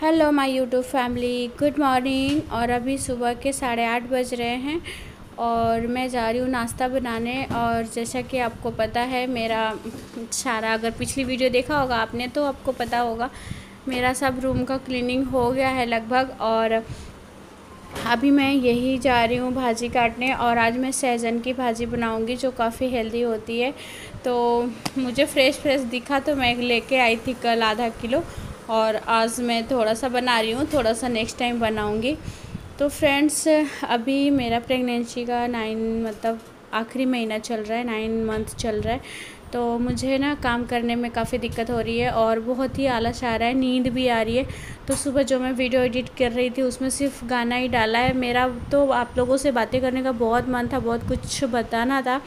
Hello my YouTube family good morning और अभी सुबह के साढ़े आठ बज रहे हैं और मैं जा रही हूँ नाश्ता बनाने। और जैसा कि आपको पता है, मेरा सारा अगर पिछली वीडियो देखा होगा, आपने तो आपको पता होगा, मेरा सब रूम का क्लीनिंग हो गया है लगभग। और अभी मैं यही जा रही हूँ भाजी काटने और आज मैं सहजन की भाजी बनाऊँगी जो काफ़ी हेल्दी होती है। तो मुझे फ़्रेश फ्रेश दिखा तो मैं लेके आई थी कल आधा किलो। और आज मैं थोड़ा सा बना रही हूँ, थोड़ा सा नेक्स्ट टाइम बनाऊँगी। तो फ्रेंड्स अभी मेरा प्रेगनेंसी का नाइन मतलब आखिरी महीना चल रहा है नाइन मंथ चल रहा है। तो मुझे ना काम करने में काफ़ी दिक्कत हो रही है और बहुत ही आलस आ रहा है, नींद भी आ रही है। तो सुबह जो मैं वीडियो एडिट कर रही थी, उसमें सिर्फ़ गाना ही डाला है। मेरा तो आप लोगों से बातें करने का बहुत मन था, बहुत कुछ बताना था।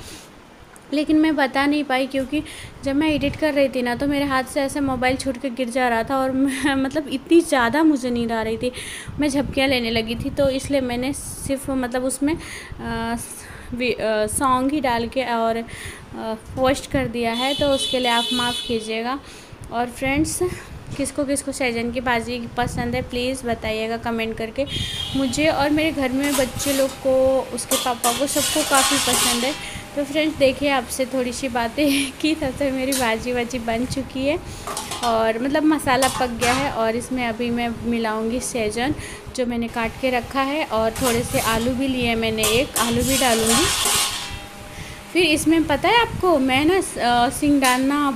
लेकिन मैं बता नहीं पाई क्योंकि जब मैं एडिट कर रही थी ना तो मेरे हाथ से ऐसे मोबाइल छूट के गिर जा रहा था और मतलब इतनी ज़्यादा मुझे नींद आ रही थी। मैं झपकियाँ लेने लगी थी तो इसलिए मैंने सिर्फ़ मतलब उसमें सॉन्ग ही डाल के और पोस्ट कर दिया है। तो उसके लिए आप माफ़ कीजिएगा। और फ्रेंड्स, किसको किसको सहजन की भाजी पसंद है, प्लीज़ बताइएगा कमेंट करके। मुझे और मेरे घर में बच्चे लोग को, उसके पापा को सबको काफ़ी पसंद है। तो फ्रेंड्स, देखिए, आपसे थोड़ी सी बातें की तो मेरी भाजी वाजी बन चुकी है। और मतलब मसाला पक गया है और इसमें अभी मैं मिलाऊँगी सहजन जो मैंने काट के रखा है। और थोड़े से आलू भी लिए मैंने एक, आलू भी डालूँगी। फिर इसमें पता है आपको, मैं ना सिंगदाना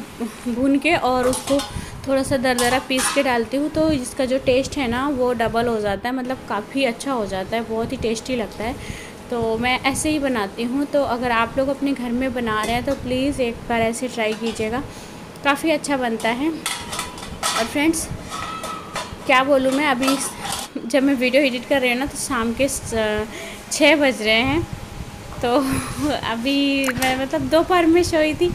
भून के और उसको थोड़ा सा दरदरा पीस के डालती हूँ तो इसका जो टेस्ट है ना, वो डबल हो जाता है। मतलब काफ़ी अच्छा हो जाता है, बहुत ही टेस्टी लगता है। तो मैं ऐसे ही बनाती हूँ। तो अगर आप लोग अपने घर में बना रहे हैं तो प्लीज़ एक बार ऐसे ट्राई कीजिएगा। काफ़ी अच्छा बनता है। और फ्रेंड्स, क्या बोलूँ मैं, अभी जब मैं वीडियो एडिट कर रही हूँ ना तो शाम के छः बज रहे हैं। तो अभी मैं मतलब दोपहर में सोई थी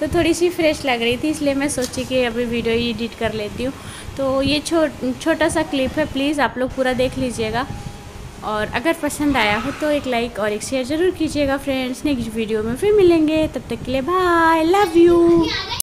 तो थोड़ी सी फ्रेश लग रही थी, इसलिए मैं सोची कि अभी वीडियो एडिट कर लेती हूँ। तो ये छो, छोटा सा क्लिप है, प्लीज़ आप लोग पूरा देख लीजिएगा। और अगर पसंद आया हो तो एक लाइक और एक शेयर ज़रूर कीजिएगा फ्रेंड्स नेक्स्ट वीडियो में फिर मिलेंगे। तब तक के लिए बाय लव यू